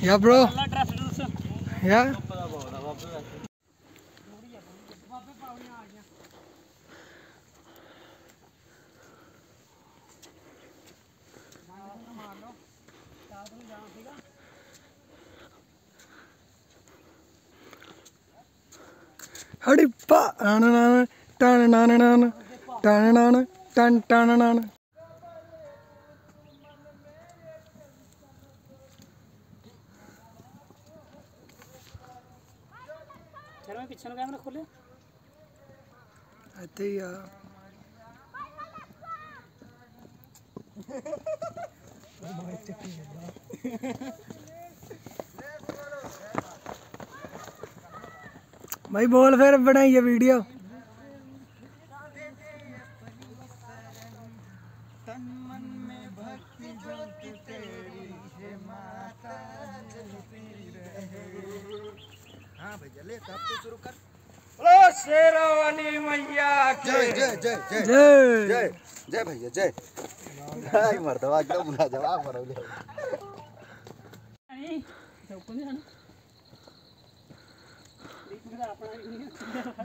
Yeah, bro. Yeah. हड़िप्पा टन टन टन टन टन टन ਟਣ ਟਣ ਨਣ ਫਿਰ ਮੈਂ ਪਿੱਛੇ ਨੂੰ ਕੈਮਰਾ ਖੋਲਿਆ ਇੱਥੇ ਹੀ ਆ भाई बोल फिर बनाइए वीडियो ले तब तो शुरू कर। बोलो शेरवानी मैया जय जय जय जय। जय। जय भैया जय। भाई मर्दवा एकदम बुला जवाब मरो ले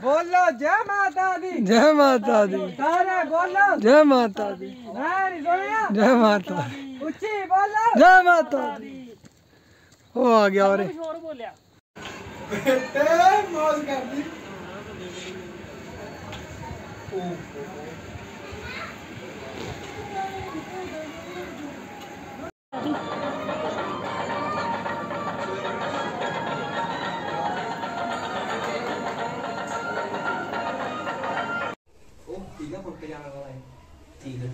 बोलो जय माता दी। जय माता दी। सारे बोलो। जय माता दी। जय माता दी। ऊँची बोलो। जय माता दी। हो आ गया और बोलिया। É, nossa, Gabi. Uh. Oh, tiga por pegar agora aí. Tiga.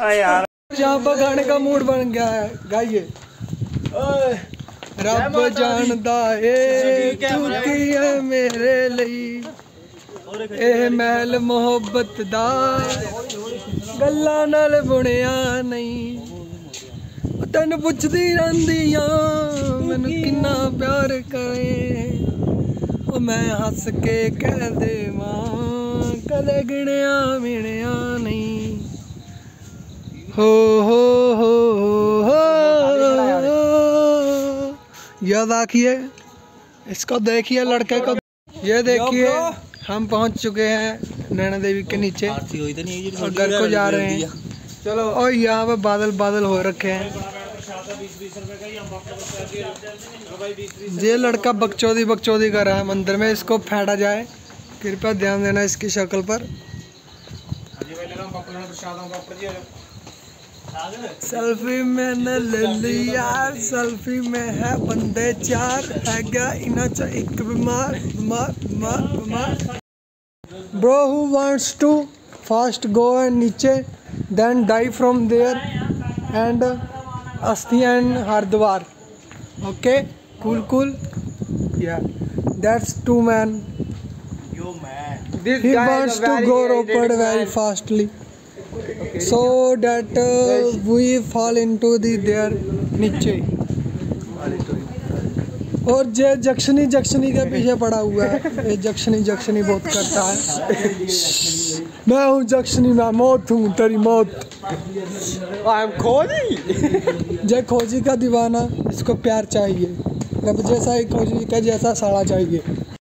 ਆ ਯਾਰ ਚਾਂਪਾ ਖਾਣੇ का मूड बन गया है गाइए ਰੱਬ ਜਾਣਦਾ ਏ ਤੂੰ ਕੀ ਹੈ ਮੇਰੇ ਲਈ ਇਹ ਮਹਿਲ ਮੁਹੱਬਤ ਦਾ ਗੱਲਾਂ ਨਾਲ ਬੁਣਿਆ ਨਹੀਂ ਉਹ ਤੈਨੂੰ ਪੁੱਛਦੀ ਰਹਿੰਦੀ ਆ ਮੈਨੂੰ ਕਿੰਨਾ ਪਿਆਰ ਕਰੇ ਉਹ ਮੈਂ ਹੱਸ ਕੇ ਕਹਿ ਦੇਵਾਂ ਕਦੇ ਗਿਣਿਆ ਮਿਣਿਆ ਨਹੀਂ हो हो हो हो यह देखिए, इसको देखिए लड़के को। ये देखिए, हम पहुँच चुके हैं नैना देवी के नीचे। और घर को जा रहे हैं। चलो, और यहाँ पे बादल बादल हो रखे हैं। ये लड़का बकचोदी बकचोदी कर रहा है मंदिर में। इसको फेंटा जाए। कृपया ध्यान देना इसकी शक्ल पर। सेल्फी मैंने ले ली यार सेल्फी में है बंदे चार है गया इना चा एक बीमार बीमार बीमार बीमार। Bro who wants to fast go and नीचे then die from there and अस्थि and Haridwar okay cool cool? Yeah. That's two man This he guy wants to go Roped very fastly so that uh, we fall into the their नीचे और जे जक्शनी जक्शनी के पीछे पड़ा हुआ है। ये जक्शनी जक्शनी बहुत करता है। मैं हूँ जक्शनी मैं मौत हूँ तेरी मौत। I'm Cody. जय खोजी का दीवाना इसको प्यार चाहिए। रब जैसा ही खोजी का जैसा साड़ा चाहिए।